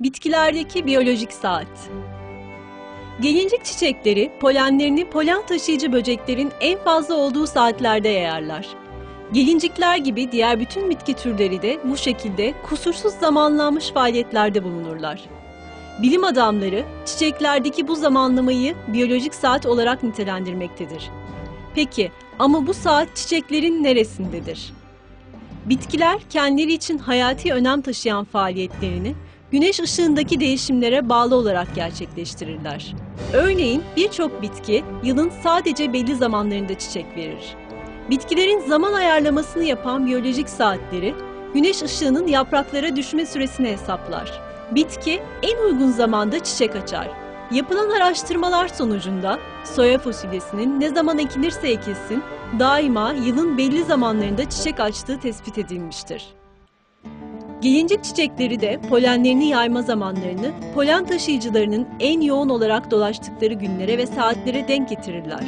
Bitkilerdeki biyolojik saat. Gelincik çiçekleri polenlerini polen taşıyıcı böceklerin en fazla olduğu saatlerde yayarlar. Gelincikler gibi diğer bütün bitki türleri de bu şekilde kusursuz zamanlanmış faaliyetlerde bulunurlar. Bilim adamları çiçeklerdeki bu zamanlamayı biyolojik saat olarak nitelendirmektedir. Peki ama bu saat çiçeklerin neresindedir? Bitkiler kendileri için hayati önem taşıyan faaliyetlerini güneş ışığındaki değişimlere bağlı olarak gerçekleştirirler. Örneğin birçok bitki yılın sadece belli zamanlarında çiçek verir. Bitkilerin zaman ayarlamasını yapan biyolojik saatleri güneş ışığının yapraklara düşme süresini hesaplar. Bitki en uygun zamanda çiçek açar. Yapılan araştırmalar sonucunda soya fasulyesinin ne zaman ekilirse ekilsin daima yılın belli zamanlarında çiçek açtığı tespit edilmiştir. Gelincik çiçekleri de polenlerini yayma zamanlarını polen taşıyıcılarının en yoğun olarak dolaştıkları günlere ve saatlere denk getirirler.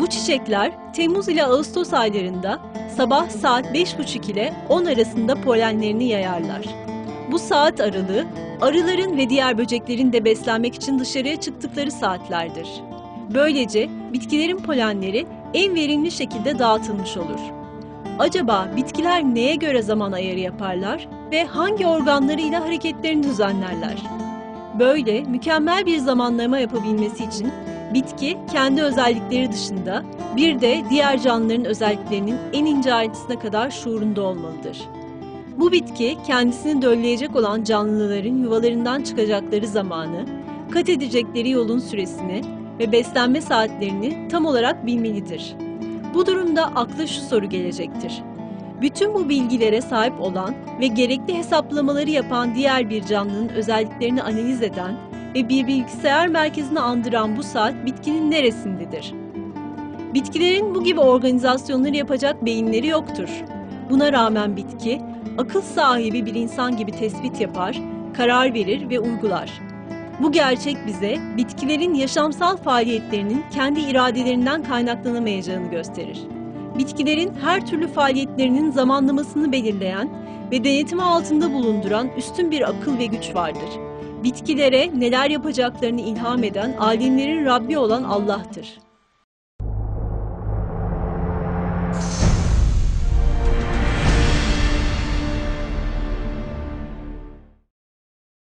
Bu çiçekler Temmuz ile Ağustos aylarında sabah saat 5.30 ile 10 arasında polenlerini yayarlar. Bu saat aralığı arıların ve diğer böceklerin de beslenmek için dışarıya çıktıkları saatlerdir. Böylece bitkilerin polenleri en verimli şekilde dağıtılmış olur. Acaba bitkiler neye göre zaman ayarı yaparlar ve hangi organlarıyla hareketlerini düzenlerler? Böyle mükemmel bir zamanlama yapabilmesi için bitki kendi özellikleri dışında bir de diğer canlıların özelliklerinin en ince ayrıntısına kadar şuurunda olmalıdır. Bu bitki kendisini dölleyecek olan canlıların yuvalarından çıkacakları zamanı, kat edecekleri yolun süresini ve beslenme saatlerini tam olarak bilmelidir. Bu durumda akla şu soru gelecektir. Bütün bu bilgilere sahip olan ve gerekli hesaplamaları yapan diğer bir canlının özelliklerini analiz eden ve bir bilgisayar merkezini andıran bu saat bitkinin neresindedir? Bitkilerin bu gibi organizasyonları yapacak beyinleri yoktur. Buna rağmen bitki, akıl sahibi bir insan gibi tespit yapar, karar verir ve uygular. Bu gerçek bize bitkilerin yaşamsal faaliyetlerinin kendi iradelerinden kaynaklanamayacağını gösterir. Bitkilerin her türlü faaliyetlerinin zamanlamasını belirleyen ve denetimi altında bulunduran üstün bir akıl ve güç vardır. Bitkilere neler yapacaklarını ilham eden alemlerin Rabbi olan Allah'tır.